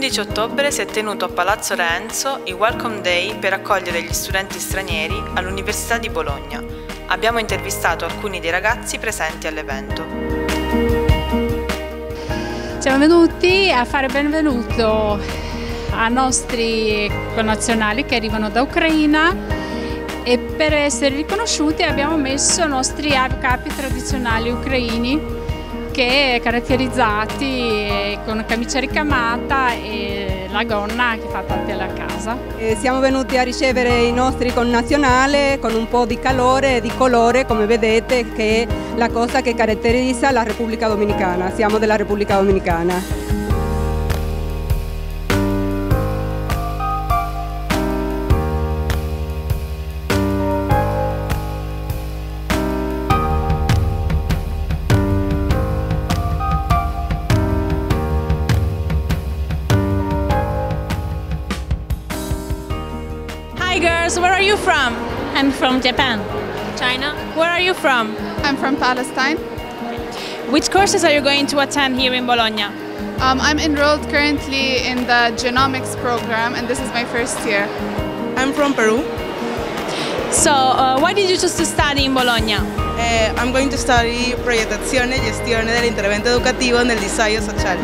15 ottobre si è tenuto a Palazzo Renzo il Welcome Day per accogliere gli studenti stranieri all'Università di Bologna. Abbiamo intervistato alcuni dei ragazzi presenti all'evento. Siamo venuti a fare benvenuto ai nostri connazionali che arrivano da Ucraina e per essere riconosciuti abbiamo messo i nostri capi tradizionali ucraini che caratterizzati con camicia ricamata e la gonna che fa parte della casa. E siamo venuti a ricevere i nostri connazionali con un po' di calore e di colore, come vedete, che è la cosa che caratterizza la Repubblica Dominicana. Siamo della Repubblica Dominicana. Girls, where are you from? I'm from Japan. China? Where are you from? I'm from Palestine. Which courses are you going to attend here in Bologna? Um, I'm enrolled currently in the genomics program and this is my first year. I'm from Peru. So, uh, why did you choose to study in Bologna? Uh, I'm going to study progettazione e gestione dell'intervento educativo nel disagio sociale.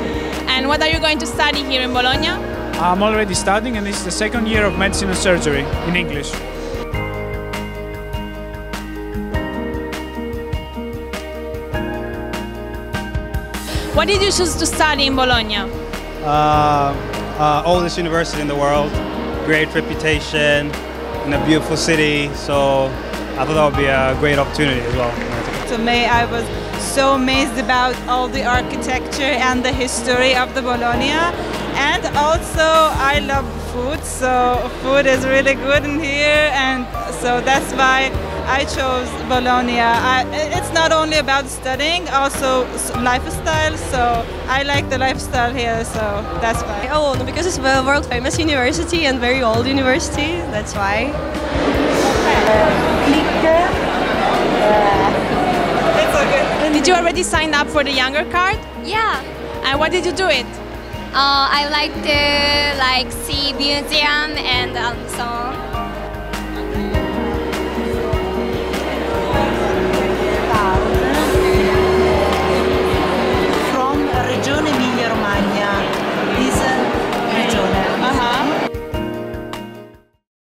And what are you going to study here in Bologna? I'm already studying and this is the second year of medicine and surgery in English. What did you choose to study in Bologna? Uh, uh, oldest university in the world, great reputation, in a beautiful city, so I thought that would be a great opportunity as well. To me, I was so amazed about all the architecture and the history of the Bologna and also I love food so food is really good in here and so that's why I chose Bologna. I, it's not only about studying, also lifestyle. So I like the lifestyle here, so that's why. Oh, because it's a world famous university and very old university. That's why. Did you already sign up for the younger card? Yeah. And why did you do it? Uh, I like to like see museum and um, so on.